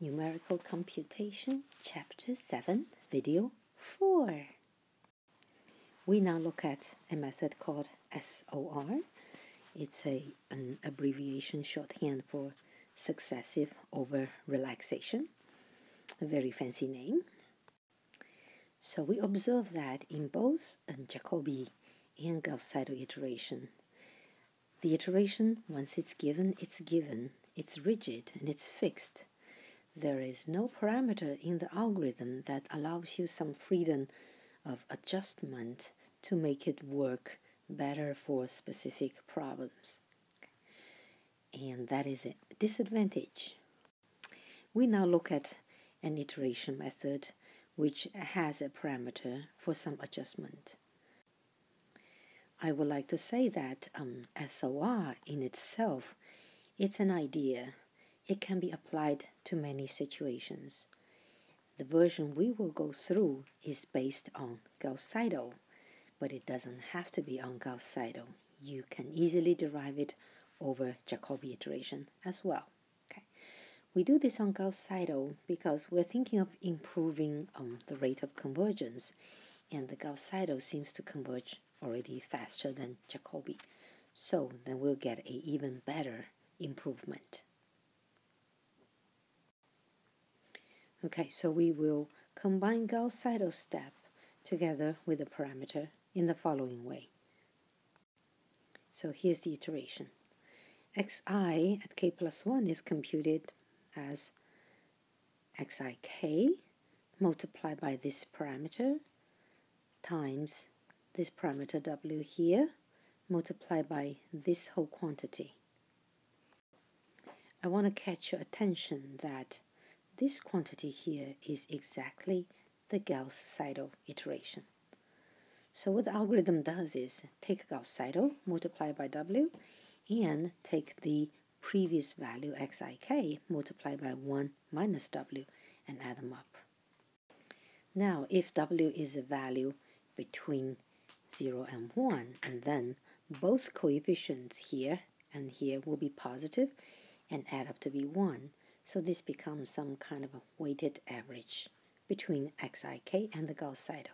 Numerical Computation, Chapter 7, Video 4. We now look at a method called SOR. It's a, an abbreviation shorthand for successive over relaxation, a very fancy name. So we observe that in both Jacobi and Gauss-Seidel iteration, the iteration, once it's given, it's given, it's rigid and it's fixed there is no parameter in the algorithm that allows you some freedom of adjustment to make it work better for specific problems. And that is a disadvantage. We now look at an iteration method which has a parameter for some adjustment. I would like to say that um, SOR in itself, it's an idea it can be applied to many situations. The version we will go through is based on Gauss-Seidel, but it doesn't have to be on Gauss-Seidel. You can easily derive it over Jacobi iteration as well. Okay, We do this on Gauss-Seidel because we're thinking of improving um, the rate of convergence, and the Gauss-Seidel seems to converge already faster than Jacobi. So then we'll get a even better improvement. Okay, so we will combine Gauss-Seidel step together with the parameter in the following way. So here's the iteration. xi at k plus 1 is computed as xik multiplied by this parameter times this parameter w here multiplied by this whole quantity. I want to catch your attention that this quantity here is exactly the Gauss-Seidel iteration. So what the algorithm does is take Gauss-Seidel, multiply by W, and take the previous value xik, multiply by 1 minus W, and add them up. Now, if W is a value between 0 and 1, and then both coefficients here and here will be positive and add up to be 1, so this becomes some kind of a weighted average between xik and the Gauss-Seidel.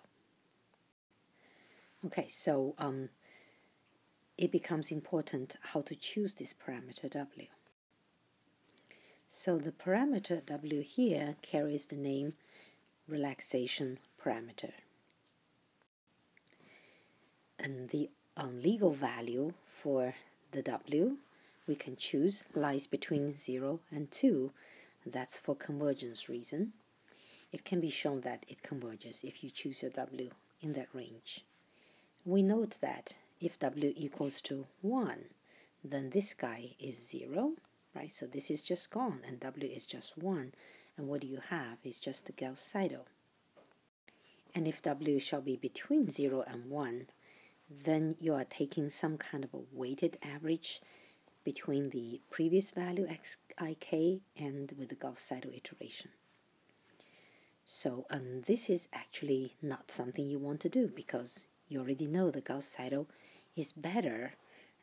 Okay, so um, it becomes important how to choose this parameter w. So the parameter w here carries the name relaxation parameter. And the um, legal value for the w we can choose lies between 0 and 2. That's for convergence reason. It can be shown that it converges if you choose your w in that range. We note that if w equals to 1, then this guy is 0, right? So this is just gone, and w is just 1. And what do you have is just the Gauss-Seidel. And if w shall be between 0 and 1, then you are taking some kind of a weighted average between the previous value xik and with the Gauss-Seidel iteration. So um, this is actually not something you want to do because you already know the Gauss-Seidel is better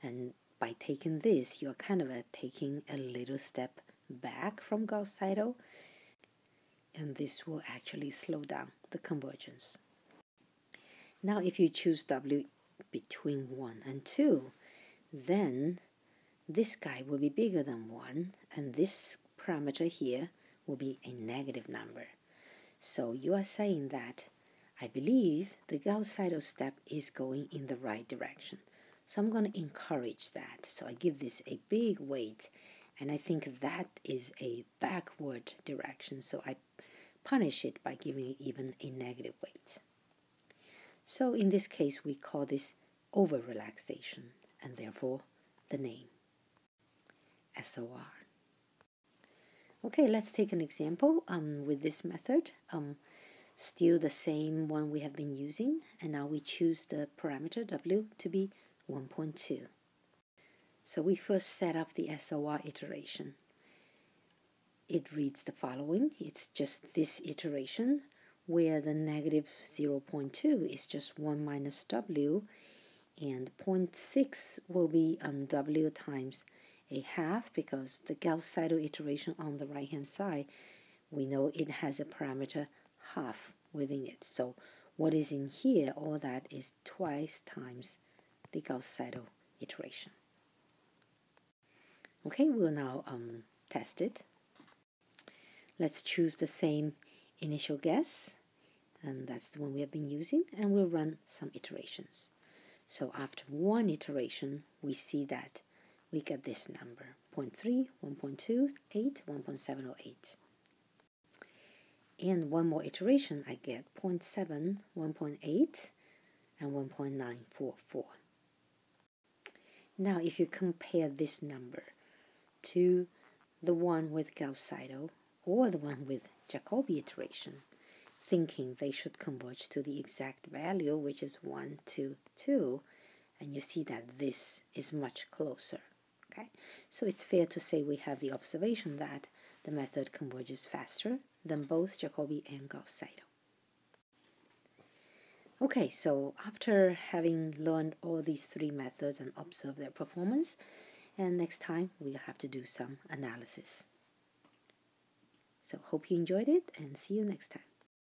and by taking this you're kind of uh, taking a little step back from Gauss-Seidel and this will actually slow down the convergence. Now if you choose W between 1 and 2 then this guy will be bigger than 1 and this parameter here will be a negative number. So you are saying that I believe the Gauss-Seidel step is going in the right direction. So I'm going to encourage that. So I give this a big weight and I think that is a backward direction. So I punish it by giving it even a negative weight. So in this case, we call this over relaxation and therefore the name. SOR. Okay, let's take an example um, with this method. Um, still the same one we have been using, and now we choose the parameter w to be 1.2. So we first set up the SOR iteration. It reads the following. It's just this iteration where the negative 0.2 is just 1 minus w and 0.6 will be um, w times a half because the Gauss-Seidel iteration on the right hand side we know it has a parameter half within it. So what is in here, all that is twice times the Gauss-Seidel iteration. Okay, we'll now um, test it. Let's choose the same initial guess, and that's the one we have been using, and we'll run some iterations. So after one iteration, we see that we get this number, 0.3, 1.2, 8, 1.708. And one more iteration, I get 0.7, 1.8, and 1.944. Now, if you compare this number to the one with Gauss-Seidel or the one with Jacobi iteration, thinking they should converge to the exact value, which is 1, 2, 2, and you see that this is much closer. Okay, so it's fair to say we have the observation that the method converges faster than both Jacobi and Gauss-Seidel. Okay, so after having learned all these three methods and observed their performance, and next time we'll have to do some analysis. So hope you enjoyed it and see you next time.